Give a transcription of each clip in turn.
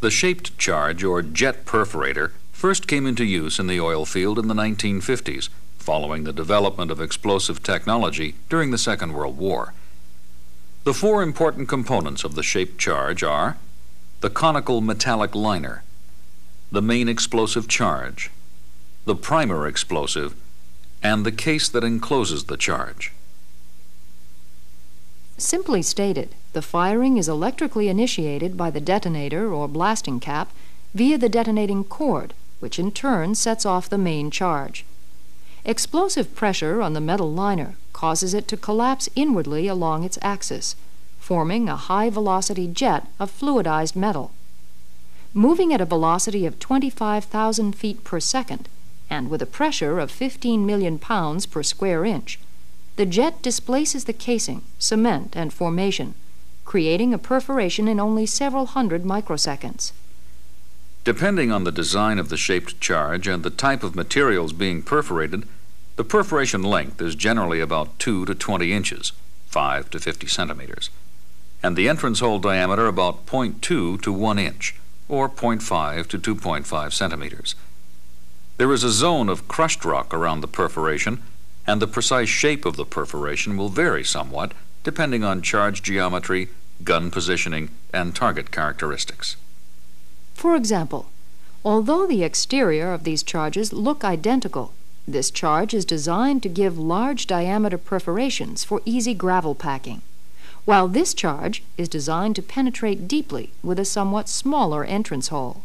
The shaped charge or jet perforator first came into use in the oil field in the 1950s, following the development of explosive technology during the Second World War. The four important components of the shaped charge are the conical metallic liner, the main explosive charge, the primer explosive, and the case that encloses the charge. Simply stated, the firing is electrically initiated by the detonator or blasting cap via the detonating cord, which in turn sets off the main charge. Explosive pressure on the metal liner causes it to collapse inwardly along its axis, forming a high-velocity jet of fluidized metal. Moving at a velocity of 25,000 feet per second, and with a pressure of 15 million pounds per square inch, the jet displaces the casing, cement, and formation, creating a perforation in only several hundred microseconds. Depending on the design of the shaped charge and the type of materials being perforated, the perforation length is generally about 2 to 20 inches, 5 to 50 centimeters, and the entrance hole diameter about 0.2 to 1 inch, or 0.5 to 2.5 centimeters. There is a zone of crushed rock around the perforation, and the precise shape of the perforation will vary somewhat depending on charge geometry, gun positioning, and target characteristics. For example, although the exterior of these charges look identical, this charge is designed to give large diameter perforations for easy gravel packing, while this charge is designed to penetrate deeply with a somewhat smaller entrance hole.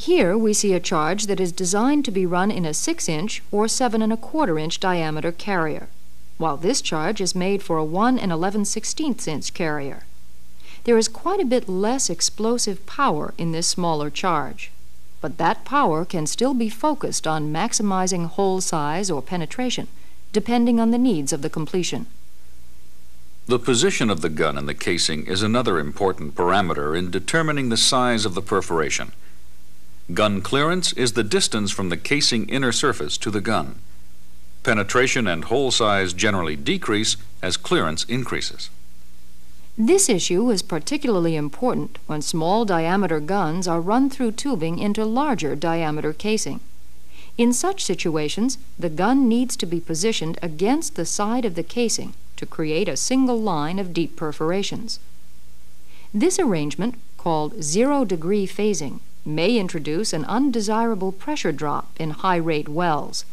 Here we see a charge that is designed to be run in a 6-inch or 7 and a quarter inch diameter carrier, while this charge is made for a 1 and 11 16 inch carrier. There is quite a bit less explosive power in this smaller charge, but that power can still be focused on maximizing hole size or penetration, depending on the needs of the completion. The position of the gun in the casing is another important parameter in determining the size of the perforation. Gun clearance is the distance from the casing inner surface to the gun. Penetration and hole size generally decrease as clearance increases. This issue is particularly important when small diameter guns are run through tubing into larger diameter casing. In such situations, the gun needs to be positioned against the side of the casing to create a single line of deep perforations. This arrangement, called zero-degree phasing, may introduce an undesirable pressure drop in high-rate wells.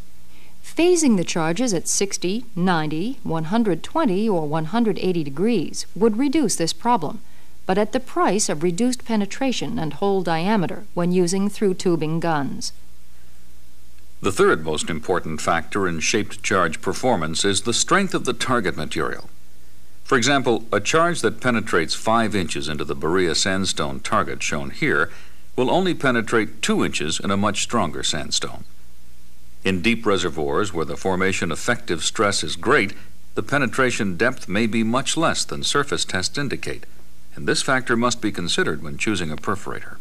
Phasing the charges at 60, 90, 120, or 180 degrees would reduce this problem, but at the price of reduced penetration and hole diameter when using through tubing guns. The third most important factor in shaped charge performance is the strength of the target material. For example, a charge that penetrates 5 inches into the Berea sandstone target shown here will only penetrate 2 inches in a much stronger sandstone. In deep reservoirs where the formation effective stress is great, the penetration depth may be much less than surface tests indicate, and this factor must be considered when choosing a perforator.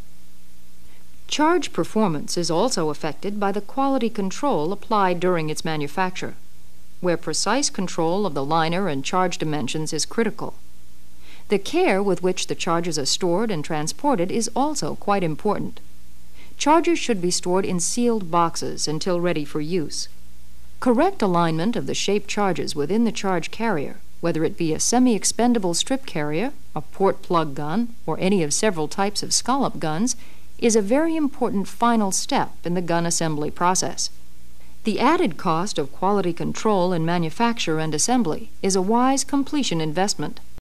Charge performance is also affected by the quality control applied during its manufacture, where precise control of the liner and charge dimensions is critical. The care with which the charges are stored and transported is also quite important. Charges should be stored in sealed boxes until ready for use. Correct alignment of the shaped charges within the charge carrier, whether it be a semi-expendable strip carrier, a port plug gun, or any of several types of scallop guns, is a very important final step in the gun assembly process. The added cost of quality control in manufacture and assembly is a wise completion investment.